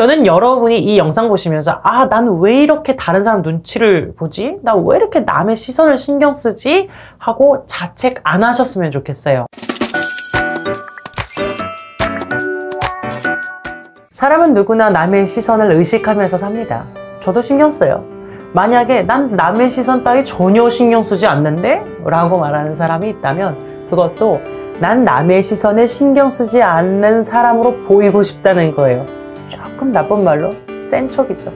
저는 여러분이 이 영상 보시면서 아, 난 왜 이렇게 다른 사람 눈치를 보지? 나 왜 이렇게 남의 시선을 신경 쓰지? 하고 자책 안 하셨으면 좋겠어요. 사람은 누구나 남의 시선을 의식하면서 삽니다. 저도 신경 써요. 만약에 난 남의 시선 따위 전혀 신경 쓰지 않는데? 라고 말하는 사람이 있다면 그것도 난 남의 시선에 신경 쓰지 않는 사람으로 보이고 싶다는 거예요. 조금 나쁜 말로 센 척이죠.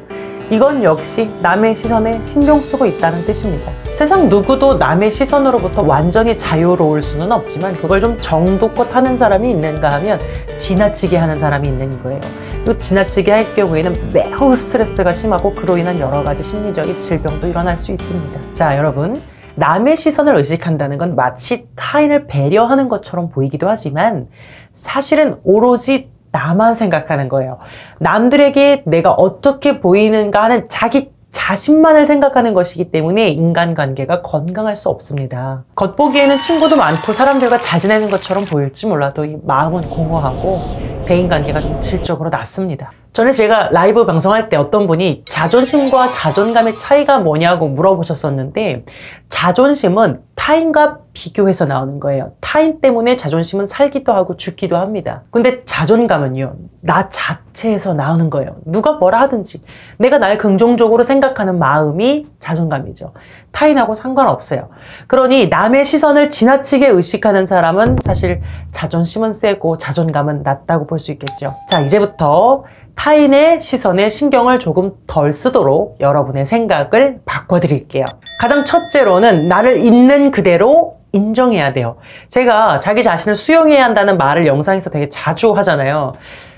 이건 역시 남의 시선에 신경 쓰고 있다는 뜻입니다. 세상 누구도 남의 시선으로부터 완전히 자유로울 수는 없지만 그걸 좀 정도껏 하는 사람이 있는가 하면 지나치게 하는 사람이 있는 거예요. 또 지나치게 할 경우에는 매우 스트레스가 심하고 그로 인한 여러 가지 심리적인 질병도 일어날 수 있습니다. 자, 여러분. 남의 시선을 의식한다는 건 마치 타인을 배려하는 것처럼 보이기도 하지만 사실은 오로지 나만 생각하는 거예요. 남들에게 내가 어떻게 보이는가 하는 자기 자신만을 생각하는 것이기 때문에 인간관계가 건강할 수 없습니다. 겉보기에는 친구도 많고 사람들과 잘 지내는 것처럼 보일지 몰라도 이 마음은 공허하고 대인관계가 좀 질적으로 낮습니다. 전에 제가 라이브 방송할 때 어떤 분이 자존심과 자존감의 차이가 뭐냐고 물어보셨었는데 자존심은 타인과 비교해서 나오는 거예요. 타인 때문에 자존심은 살기도 하고 죽기도 합니다. 근데 자존감은요. 나 자체에서 나오는 거예요. 누가 뭐라 하든지 내가 날 긍정적으로 생각하는 마음이 자존감이죠. 타인하고 상관없어요. 그러니 남의 시선을 지나치게 의식하는 사람은 사실 자존심은 세고 자존감은 낮다고 볼 수 있겠죠. 자, 이제부터 타인의 시선에 신경을 조금 덜 쓰도록 여러분의 생각을 바꿔드릴게요. 가장 첫째로는 나를 있는 그대로 인정해야 돼요. 제가 자기 자신을 수용해야 한다는 말을 영상에서 되게 자주 하잖아요.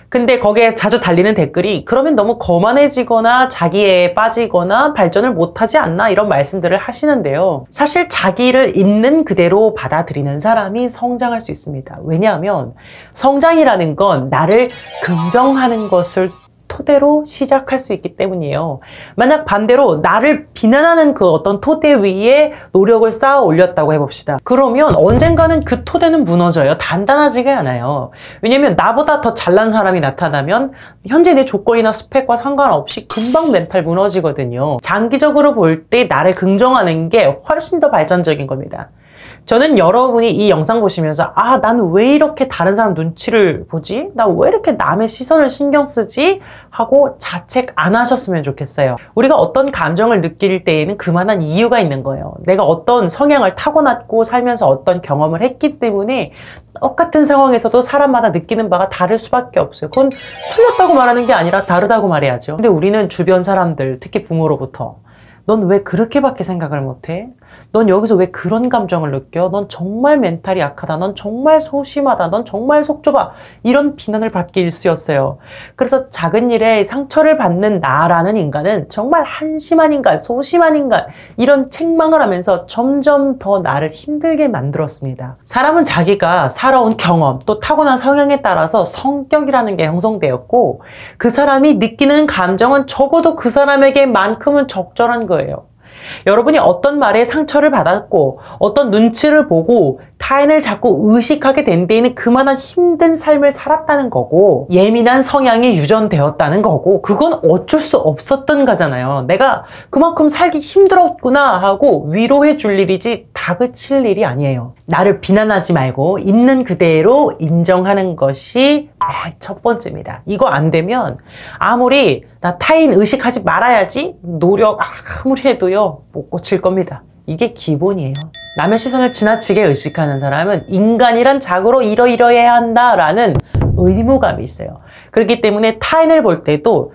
근데 거기에 자주 달리는 댓글이 그러면 너무 거만해지거나 자기에 빠지거나 발전을 못하지 않나 이런 말씀들을 하시는데요. 사실 자기를 있는 그대로 받아들이는 사람이 성장할 수 있습니다. 왜냐하면 성장이라는 건 나를 긍정하는 것을 토대로 시작할 수 있기 때문이에요. 만약 반대로 나를 비난하는 그 어떤 토대 위에 노력을 쌓아 올렸다고 해봅시다. 그러면 언젠가는 그 토대는 무너져요. 단단하지가 않아요. 왜냐면 나보다 더 잘난 사람이 나타나면 현재 내 조건이나 스펙과 상관없이 금방 멘탈 무너지거든요. 장기적으로 볼 때 나를 긍정하는 게 훨씬 더 발전적인 겁니다. 저는 여러분이 이 영상 보시면서 아, 나는 왜 이렇게 다른 사람 눈치를 보지? 나 왜 이렇게 남의 시선을 신경 쓰지? 하고 자책 안 하셨으면 좋겠어요. 우리가 어떤 감정을 느낄 때에는 그만한 이유가 있는 거예요. 내가 어떤 성향을 타고났고 살면서 어떤 경험을 했기 때문에 똑같은 상황에서도 사람마다 느끼는 바가 다를 수밖에 없어요. 그건 틀렸다고 말하는 게 아니라 다르다고 말해야죠. 근데 우리는 주변 사람들, 특히 부모로부터 넌 왜 그렇게밖에 생각을 못해? 넌 여기서 왜 그런 감정을 느껴? 넌 정말 멘탈이 약하다. 넌 정말 소심하다. 넌 정말 속 좁아. 이런 비난을 받기 일쑤였어요. 그래서 작은 일에 상처를 받는 나라는 인간은 정말 한심한 인간, 소심한 인간 이런 책망을 하면서 점점 더 나를 힘들게 만들었습니다. 사람은 자기가 살아온 경험 또 타고난 성향에 따라서 성격이라는 게 형성되었고 그 사람이 느끼는 감정은 적어도 그 사람에게만큼은 적절한 거예요. 여러분이 어떤 말에 상처를 받았고 어떤 눈치를 보고 타인을 자꾸 의식하게 된 데에는 그만한 힘든 삶을 살았다는 거고 예민한 성향이 유전되었다는 거고 그건 어쩔 수 없었던 거잖아요. 내가 그만큼 살기 힘들었구나 하고 위로해 줄 일이지 다그칠 일이 아니에요. 나를 비난하지 말고 있는 그대로 인정하는 것이 첫 번째입니다. 이거 안 되면 아무리 나 타인 의식하지 말아야지 노력 아무리 해도요 못 고칠 겁니다. 이게 기본이에요. 남의 시선을 지나치게 의식하는 사람은 인간이란 자고로 이러이러해야 한다라는 의무감이 있어요. 그렇기 때문에 타인을 볼 때도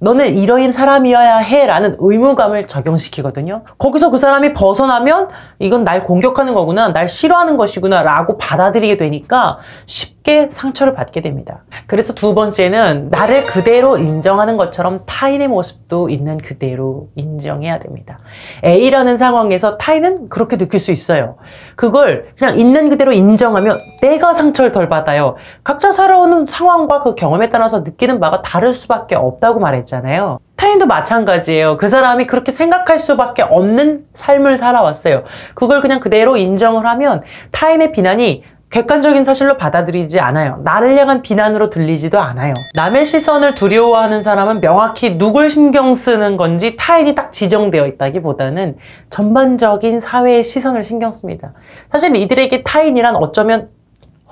너는 이러인 사람이어야 해 라는 의무감을 적용시키거든요. 거기서 그 사람이 벗어나면 이건 날 공격하는 거구나, 날 싫어하는 것이구나 라고 받아들이게 되니까 쉽게 상처를 받게 됩니다. 그래서 두 번째는 나를 그대로 인정하는 것처럼 타인의 모습도 있는 그대로 인정해야 됩니다. A라는 상황에서 타인은 그렇게 느낄 수 있어요. 그걸 그냥 있는 그대로 인정하면 내가 상처를 덜 받아요. 각자 살아오는 상황과 그 경험에 따라서 느끼는 바가 다를 수밖에 없다고 말 했잖아요. 타인도 마찬가지예요. 그 사람이 그렇게 생각할 수밖에 없는 삶을 살아왔어요. 그걸 그냥 그대로 인정을 하면 타인의 비난이 객관적인 사실로 받아들이지 않아요. 나를 향한 비난으로 들리지도 않아요. 남의 시선을 두려워하는 사람은 명확히 누굴 신경 쓰는 건지 타인이 딱 지정되어 있다기보다는 전반적인 사회의 시선을 신경 씁니다. 사실 이들에게 타인이란 어쩌면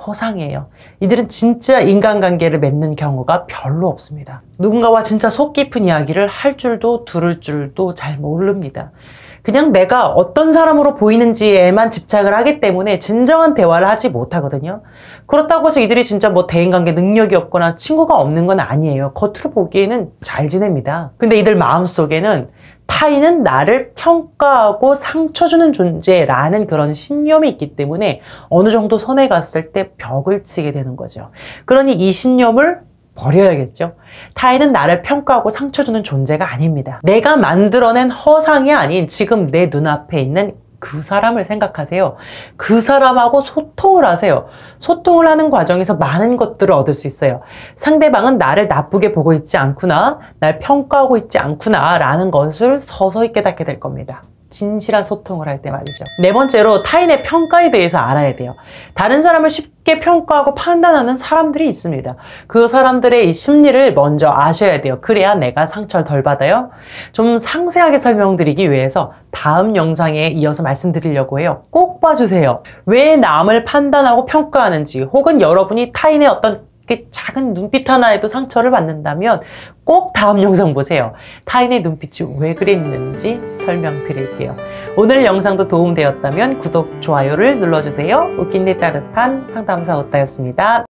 허상이에요. 이들은 진짜 인간관계를 맺는 경우가 별로 없습니다. 누군가와 진짜 속 깊은 이야기를 할 줄도 들을 줄도 잘 모릅니다. 그냥 내가 어떤 사람으로 보이는지에만 집착을 하기 때문에 진정한 대화를 하지 못하거든요. 그렇다고 해서 이들이 진짜 뭐 대인관계 능력이 없거나 친구가 없는 건 아니에요. 겉으로 보기에는 잘 지냅니다. 근데 이들 마음속에는 타인은 나를 평가하고 상처 주는 존재라는 그런 신념이 있기 때문에 어느 정도 선에 갔을 때 벽을 치게 되는 거죠. 그러니 이 신념을 버려야겠죠. 타인은 나를 평가하고 상처 주는 존재가 아닙니다. 내가 만들어낸 허상이 아닌 지금 내 눈앞에 있는 그 사람을 생각하세요. 그 사람하고 소통을 하세요. 소통을 하는 과정에서 많은 것들을 얻을 수 있어요. 상대방은 나를 나쁘게 보고 있지 않구나, 날 평가하고 있지 않구나, 라는 것을 서서히 깨닫게 될 겁니다. 진실한 소통을 할 때 말이죠. 네 번째로 타인의 평가에 대해서 알아야 돼요. 다른 사람을 쉽게 평가하고 판단하는 사람들이 있습니다. 그 사람들의 이 심리를 먼저 아셔야 돼요. 그래야 내가 상처를 덜 받아요. 좀 상세하게 설명드리기 위해서 다음 영상에 이어서 말씀드리려고 해요. 꼭 봐주세요. 왜 남을 판단하고 평가하는지 혹은 여러분이 타인의 어떤 작은 눈빛 하나에도 상처를 받는다면 꼭 다음 영상 보세요. 타인의 눈빛이 왜 그랬는지 설명드릴게요. 오늘 영상도 도움되었다면 구독, 좋아요를 눌러주세요. 웃긴 데 따뜻한 상담사 오따였습니다.